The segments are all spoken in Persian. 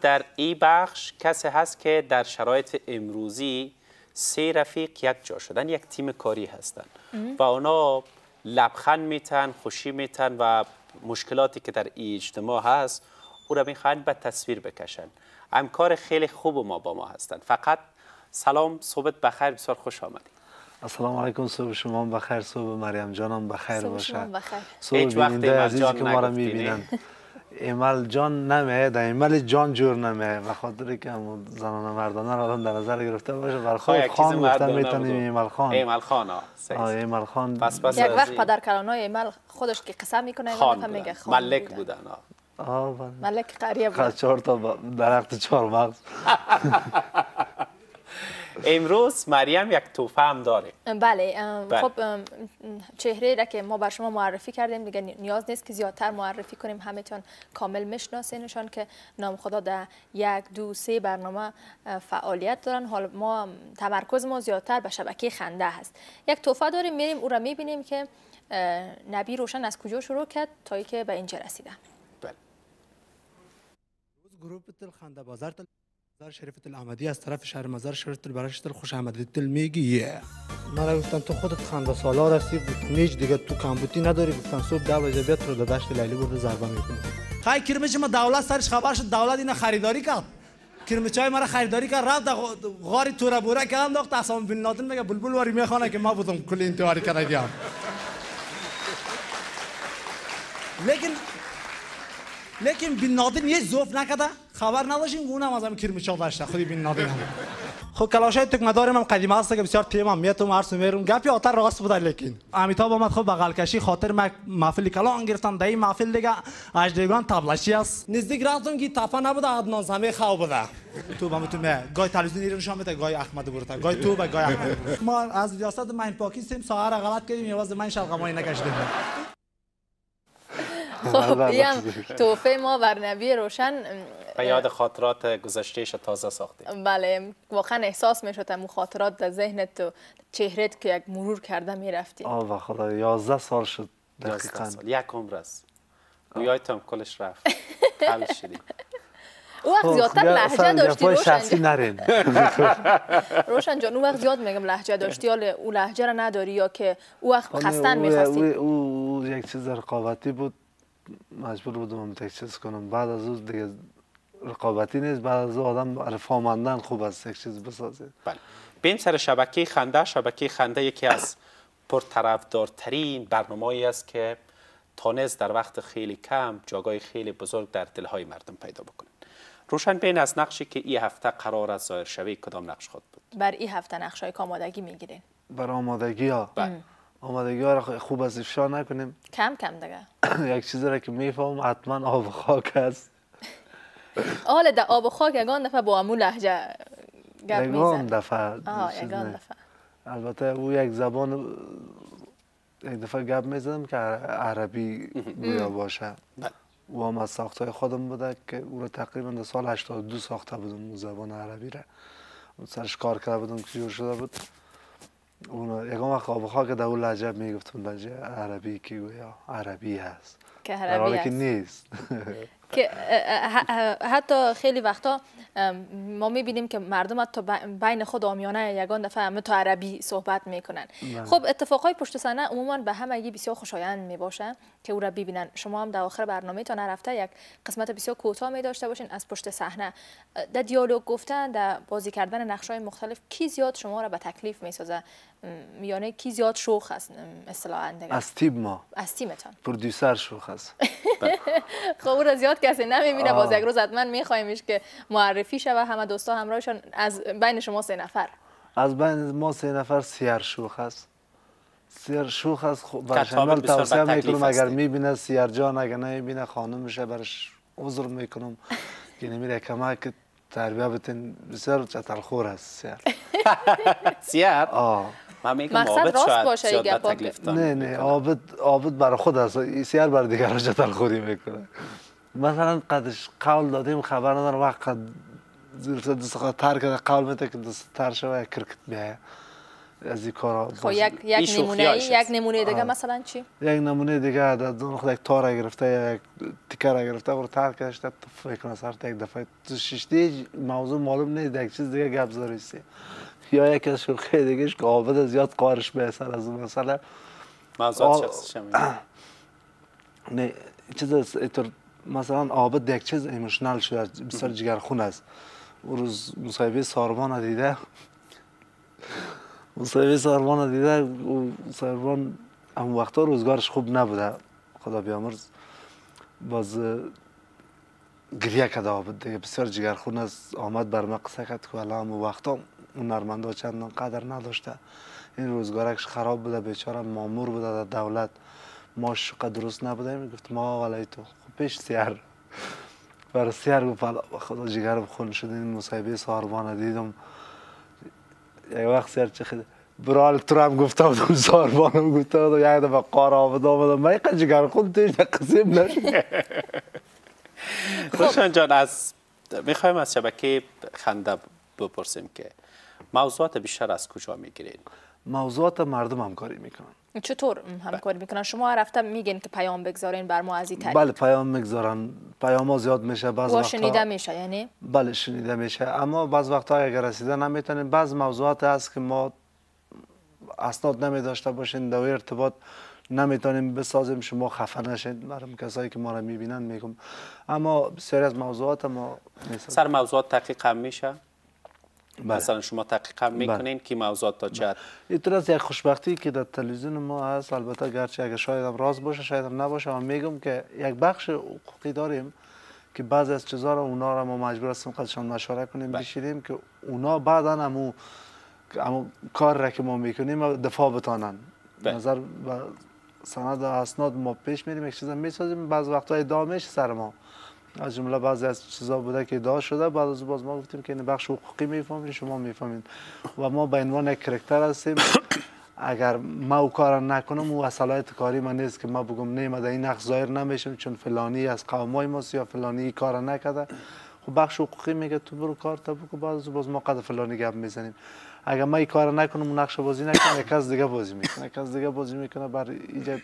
در این بخش کسی هست که در شرایط امروزی سه رفیق یک جا شدن یک تیم کاری هستند و اونا لبخند میتن خوشی میتن و مشکلاتی که در این اجتماع هست او را می‌خواین به تصویر بکشن. همکار خیلی خوب ما با ما هستند فقط سلام صحبت بخیر بسیار خوش آمدید. السلام علیکم صبح شما بخیر صبح مریم جانم بخیر صبح باشه. شما بخیر. صبح هیچ وقت بیننده عزیزی که ما را می‌بینن. ایمل جان نمیه در ایمل جان جور نمیه به خاطر که همون زنانه مردانه را آدم در نظر گرفته باشه بر خود چیز خان گفته مردانه می‌تونیم. ایمل خان ایمل خان ها صحیح. آه ایمل خان پس پس یک وقت پدر کلانای ایمل خودش که قسم می‌کنه یک خان میگه بودن خان ملک بودن. آه بله. ملک قریه بود چهار تا با- درخت چهار مغز امروز مریم یک توفه هم داره بله بله. خب چهره را که ما بر شما معرفی کردیم دیگه نیاز نیست که زیادتر معرفی کنیم همهتون کامل میشناسینشان که نام خدا در یک دو سه برنامه فعالیت دارن حالا ما تمرکز ما زیادتر به شبکه خنده هست یک توفه داریم میریم او را می‌بینیم که نبی روشن از کجا شروع کرد تا ای که به اینجا رسیده بله. تل خنده بازار تل بازار شریف تل احمدی از طرف شهر مزار شریف تل براش تل خوش آمدید تل میگی یه. من گفتم تو خودت خنده سالا رسی نیج دیگه تو کمبوتی نداری. گفتم صبح ده بجه بیاد رو دادشت لیلی برده ضربه می‌کنه. خای کرمش ما دولت سرش خبر شد. دولت اینا خریداری کرد. کرمچای مرا خریداری کرد. رفت در غار تورا بورا که انداخت اسام بن لادن میگه بلبل واری می‌خوانه که ما بودم کل انتحاری کردیم لیکن لیکن بن لادن یه زوف نکده. خبر نداشتیم اونم از هم کرمچا داشته خودی لادن هم خب کلاشای تک مدار من قدیمه است که بسیار تیم هم می‌تونم عرض میرم گپی آتر راست بوده لیکن امیتاب آمد خب بغل کشی خاطر ما محفل کلان گرفتن در این محفل دیگه اجدگان تبلشی است نزدیک رفتم که تپا نبوده عدنان سمه خواه بوده تو با تو می گای تلویزیون ایران نشان میده گای احمد برتا گای تو و گای احمد ما از ریاست من پاکستان ساعت غلط کردیم یواز من شلغمای نکشیدیم خب این هم. توفه ما بر نبی روشن و یاد خاطرات گذشتهش تازه ساختیم. بله واقعا احساس می‌شد اون خاطرات در ذهنت و چهرت که یک مرور کرده می‌رفتی. آه و خدا یازده سال شد دقیقا. سال. یک عمر است. گویای هم کلش رفت. حل شدی او وقت زیادتر لحجه داشتی روشن شخصی نرین. روشن جان اون وقت زیاد میگم لحجه داشتی یا او لحجه را نداری یا که او وقت خستن او- می‌خواستی؟ او, او, او یک چیز رقابتی بود. مجبور بودم یک چیز کنم. بعد از او دیگه رقابتی نیست بعد از او آدم رفامندن خوب است یک چیز بسازه. بله. بین سر شبکه خنده شبکه خنده یکی از پرطرفدارترین برنامه‌ای است که تانست در وقت خیلی کم جاگاه خیلی بزرگ در دلهای مردم پیدا بکنه روشن بین از نقشی که این هفته قرار است ظاهر شوی کدام نقش خود بود؟ بر این هفته نقشای آمادگی می‌گیرین. بر آمادگی ها؟ بله. آمادگی ها را خوب از افشا نکنیم. کم کم دیگه. یک چیزی را که میفهم حتما آب خاک است. حالا در آب و خاک یگان دفعه با امون لحجه گپ یگان دفعه چیز یگان. دفعه البته او یک زبان یک دفعه گپ می‌زدم که عربی گویا باشه. او هم از ساختای خودم بوده که او رو تقریبا در سال 82 ساخته بودم اون زبان عربی را. سرش کار کرده بودم که جور شده بود. اون یکم وقت آب و خاک در اون لحجه می‌گفتم لحجه عربی که گویا عربی هست. که در عربی حالی که. نیست. که حتی خیلی وقتا ما می‌بینیم که مردم ب- بین خود آمیانه یگان دفعه همه تو عربی صحبت می‌کنن. خب اتفاقای پشت صحنه عموما به همگی بسیار خوشایند می‌باشه که او را ببینن. شما هم در آخر برنامه تا نرفته یک قسمت بسیار کوتاه می داشته باشین از پشت صحنه. در دیالوگ گفتن در بازی کردن نقش های مختلف کی زیاد شما را به تکلیف می‌سازه؟ م، یعنی کی زیاد شوخ است اصطلاحاً دیگه از تیب ما. از تیمتان پرودیوسر شوخ است خب او را زیاد کسی نمی‌بینه. باز. یک روز حتما میخوایمش که معرفی شوه همه دوستا همراهشان از بین شما سه نفر. از بین ما سه نفر سیر شوخ است سیر شوخ است خب برش عمل توصیه می‌کنم. اگر. می‌بینه سیر جان اگر نمی‌بینه خانم میشه برش عذر می‌کنم. که نمیره کمک تربیه بتین بسیار چتلخور است سیر سیر آه. من میگم مقصد عابد راست شاید باشه این گپا نه نه. عابد عابد برای خود است. این سیر بر دیگران چتلخوری می‌کنه. مثلا قدش قول دادیم خبر ندارم. وقت قد زیر دست خود تر کرده قول میده که دست تر شوه کرکت بیایه از این کارا خب یک یک نمونه یک. نمونه دیگه مثلا چی؟ یک نمونه دیگه در خود یک تار گرفته یک تیکر گرفته برو تر کشته. تو فکر کنه سر یک دفعه تو ششتی موضوع معلوم نیست یک چیز دیگه گپ زاریستی یا یک از شوخی دیگهش که آبد زیاد قارش بهتر از اون مثلا. موضوعات آه. شخصی شما نه چیز اینطور مثلا عابد یک چیز ایموشنال شده بسیار جگرخون است. اون روز مصاحبه ساربان رو دیده. مصاحبه ساربان رو دیده. و ساربان اون وقتا روزگارش خوب نبوده. خدا بیامرز. باز گریه کرده عابد دیگه. بسیار جگرخون است. آمد بر من قصه کرد که الان وقتا اون نرمنده چندان قدر نداشته این روزگارش خراب بوده بیچاره مامور بوده در دولت ماش قد درست نبوده می‌گفت ما ولی تو پیش سیر برای سیر گفت "والا به خدا جگرم خون شد این ساربان دیدم یک وقت سیر چه برال تو هم گفته بودم ساربانم گفته بودم یک دفعه قار آمده آمدم من یک جگر خون توش قسم نشد روشن جان از می‌خوایم از شبکه خنده بپرسیم که موضوعات بیشتر از کجا می‌گیرین موضوعات مردم همکاری می‌کنن. چطور همکاری می‌کنن؟ شما رفته میگین که پیام بگذارین بر ما از این طریق. بله پیام می‌گذارن. پیام ها زیاد میشه بعض وقتا شنیده میشه یعنی؟ بله شنیده میشه. اما بعض وقتا اگر رسیده نمی‌تونیم بعض موضوعات هست که ما اسناد نمی داشته باشین در ارتباط نمی‌تونیم بسازیم. شما خفه نشین. برام کسایی که ما را می‌بینن میگم. اما بسیاری از موضوعات ما سر موضوعات تحقیق هم میشه؟ بله. مثلا شما تحقیق هم می‌کنین که موضوعات تا حد؟ این از یک خوشبختی که در تلویزیون ما هست البته گرچه اگر شاید هم راست باشه شاید هم نباشه اما میگم که یک بخش حقوقی داریم که بعضی از چیزها رو اونا رو ما مجبور هستیم خودشان مشوره کنیم بله. بشیریم که اونا بعدا همو همو کار را که ما می‌کنیم دفاع بتانن بله. نظر به سند و اسناد ما پیش میریم یک چیز می‌سازیم بعض وقتا ادعا میشه سر ما از جمله بعضی از چیزا بوده که ادعا شده. بعد از باز ما گفتیم که این بخش حقوقی می‌فهمید شما می‌فهمید. و ما به عنوان یک کرکتر هستیم. اگر ما او کار نکنم او صلاحیت کاری من نیست که ما بگم نه ما در این نقص ظاهر نمیشم چون فلانی از قومای ماست یا فلانی کار نکرده. خب بخش حقوقی میگه تو برو کار تا بکن بعد از باز ما قد فلانی گپ می‌زنیم. اگر ما این کار نکنم نقش بازی نکنم کس دیگه بازی می‌کنه. یک کس دیگه بازی می‌کنه بر اینجا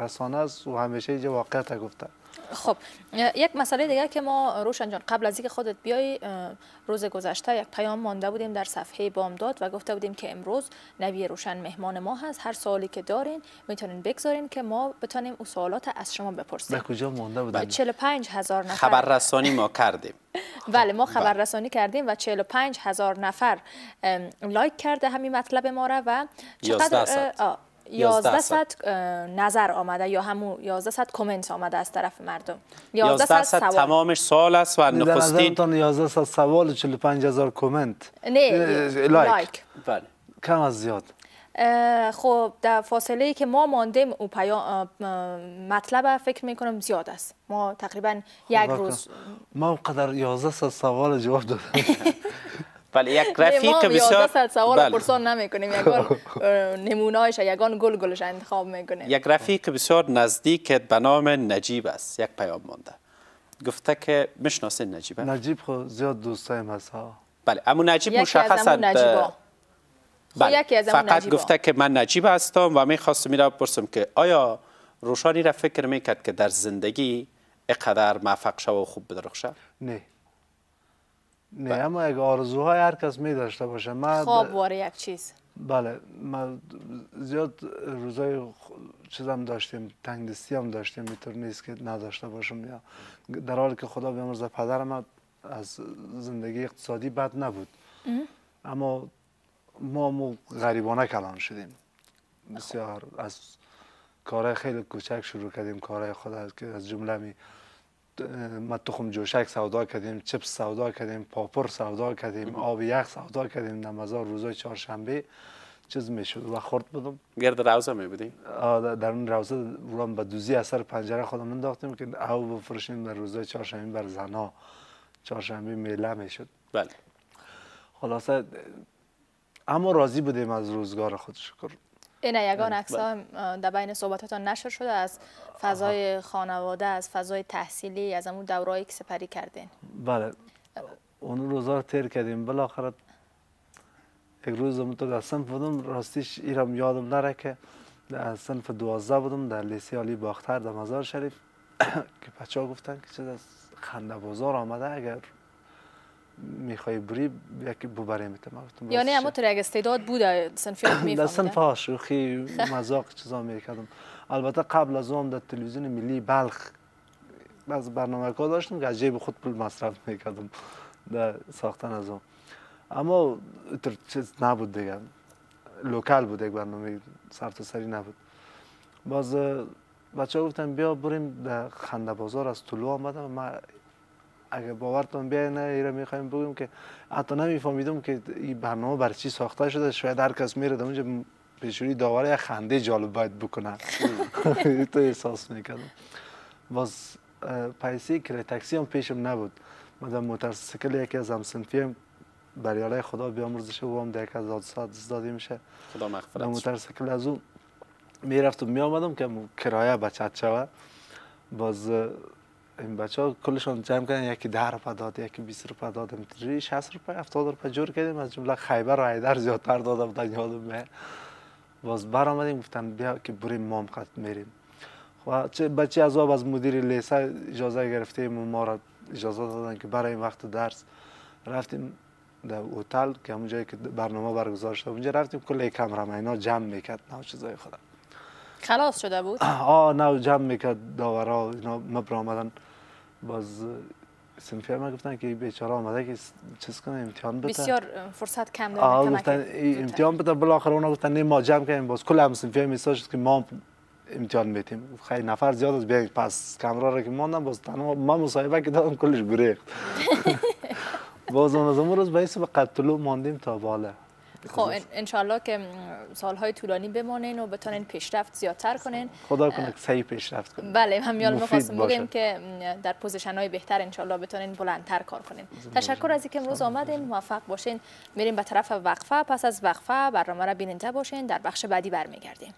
رسانه است و همیشه اینجا واقعیت گفته. خب یک مسئله دیگه که ما روشن جان قبل از اینکه خودت بیای روز گذشته یک پیام مانده بودیم در صفحه بامداد و گفته بودیم که امروز نبی روشن مهمان ما هست. هر سوالی که دارین می‌تونین بگذارین که ما بتونیم اون سوالات از شما به بپرسیم کجا مانده بودن؟ 45 هزار نفر. خبر رسانی ما کردیم. بله ما خبر رسانی کردیم و 45 هزار نفر لایک کرده همین مطلب ما را و آه، 11 11 صد. صد نظر آمده یا همون 11 صد کامنت آمده از طرف مردم 11 صد صد سوال. تمامش سوال است و در نخستین نظرتان 11 صد سوال و 45 هزار کامنت نه لایک. بله کم از زیاد خب در فاصله ای که ما ماندیم او پیام مطلب فکر می کنم زیاد است ما تقریبا یک خدا روز. ما قدر 11 سال سوال جواب دادم بله یک رفیق 11 بسیار صد سوال بله. پرسان نمی کنیم یگان نمونهایش یگان گل گلش انتخاب می کنیم یک رفیق بسیار نزدیک به نام نجیب است یک پیام مانده گفته که می‌شناسین نجیبه نجیب خود زیاد دوستایم هست ها بله اما نجیب مشخصا یکی از همون فقط نجیبا. گفته که من نجیب هستم و می‌خواستم میرا بپرسم که آیا روشانی را فکر می‌کرد که در زندگی اقدر موفق شو و خوب بدرخشه نه نه اما یک آرزوهای هر کس می داشته باشه من خواب واره یک چیز. بله ما زیاد روزای چیزم داشتیم تنگ دستی هم داشتیم اینطور نیست که نداشته باشم یا در حالی که خدا بیامرزه پدرم از زندگی اقتصادی بد نبود. اما ما مو غریبانه کلان شدیم. بسیار از کارهای خیلی کوچک شروع کردیم کارهای خود که از جمله می ما تخم جوشک سودا کردیم چپس سودا کردیم پاپر سودا کردیم آب یخ سودا کردیم در مزار روزای چهارشنبه چیز می‌شد و خورد بودم. گرد روزه می بودیم در- اون روزه وران به دوزی اثر پنجره خودم انداختیم که او بفروشیم در روزای چهارشنبه بر زنها چهارشنبه میله می‌شد. بله. خلاصه اما راضی بودیم از روزگار خود شکر. این یگان عکس ها در بین صحبتتان نشر شده از فضای خانواده از فضای تحصیلی از همون دورایی که سپری کردین. بله. اون روزا رو تیر کردیم. بالاخره یک روز تو در صنف بودم. راستیش ایرم یادم نره که در صنف دوازده بودم. در لیسی علی باختر در مزار شریف. که بچه ها گفتن که چیز از خنده بازار آمده. اگر می‌خوای بری یکی ببریم یعنی اما تو یک استعداد بود صنفیات میفهمیدن؟ صنف ها شوخی مزاق چیزا می‌کردم. البته قبل از اون در تلویزیون ملی بلخ بعض برنامه ها داشتم که از جیب خود پول مصرف می‌کردم در ساختن از اون. اما چیز نبود دیگه. لوکال بود یک برنامه سر سری نبود. باز بچه ها گفتن بیا بریم در خنده بازار از طلوع آمدم. ما اگه باورتون بیای نه ایره می‌خوایم بگیم که حتی نمیفهمیدم که این برنامه بر چی ساخته شده. شاید هر کس میره اونجا پیشوری داوره خنده جالب باید بکنه. تو احساس می‌کردم. باز پیسی که تاکسی هم پیشم نبود. من در موتورسیکل یکی از همسنفیم بریاله خدا بیامرزشه و هم دیگه از حادثات زدادی میشه. خدا مغفرت موتورسیکل از اون می‌رفتم میامدم که کرایه بچت شود. باز این بچه ها کلشان جمع کردن یکی ده روپه داد یکی 20 روپه داد. اینطوری 60 روپه 70 روپه جور کردیم. از جمله خیبر و حیدر زیادتر داده بودن یادم میاد باز بر آمدیم گفتن بیا که بریم ما هم میریم. و چه بچه از از مدیر لیسه اجازه گرفته ما را اجازه دادن که برای این وقت درس رفتیم در هتل که همون جایی که برنامه برگزار شده اونجا رفتیم کل کمرمه اینا جمع می‌کرد. نه چیزای خدا خلاص شده بود؟ آه نه جمع می‌کرد داورا اینا مبر آمدن. باز سنفی ما گفتن که بیچاره آمده که چیز کنه امتحان بده. بسیار فرصت کم داره گفتن امتحان بده. بالاخره اونا گفتن نه ما جمع کنیم باز کل هم سنفی میساج که ما امتحان میتیم خیلی نفر زیاد از بیاید پس کمرا را که ماندم باز تنها ما مصاحبه که دادم کلش گریخت باز اون از اون روز به قتلو ماندیم تا بالا. خب انشالله که سالهای طولانی بمانین و بتونین پیشرفت زیادتر کنین. خدا کنه که صحیح پیشرفت کنین. بله همیال می‌خواستم بگیم که در پوزیشن های بهتر انشالله بتونین بلندتر کار کنین. تشکر از اینکه امروز آمدین. موفق باشین. میریم به طرف وقفه. پس از وقفه برنامه را بیننده باشین. در بخش بعدی برمیگردیم.